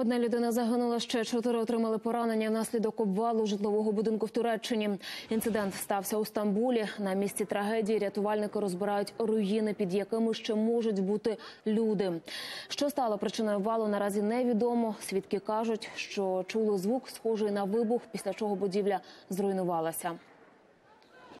Одна людина загинула, ще чотири отримали поранення внаслідок обвалу житлового будинку в Туреччині. Інцидент стався у Стамбулі. На місці трагедії рятувальники розбирають руїни, під якими ще можуть бути люди. Що стало причиною обвалу, наразі невідомо. Свідки кажуть, що чули звук, схожий на вибух, після чого будівля зруйнувалася.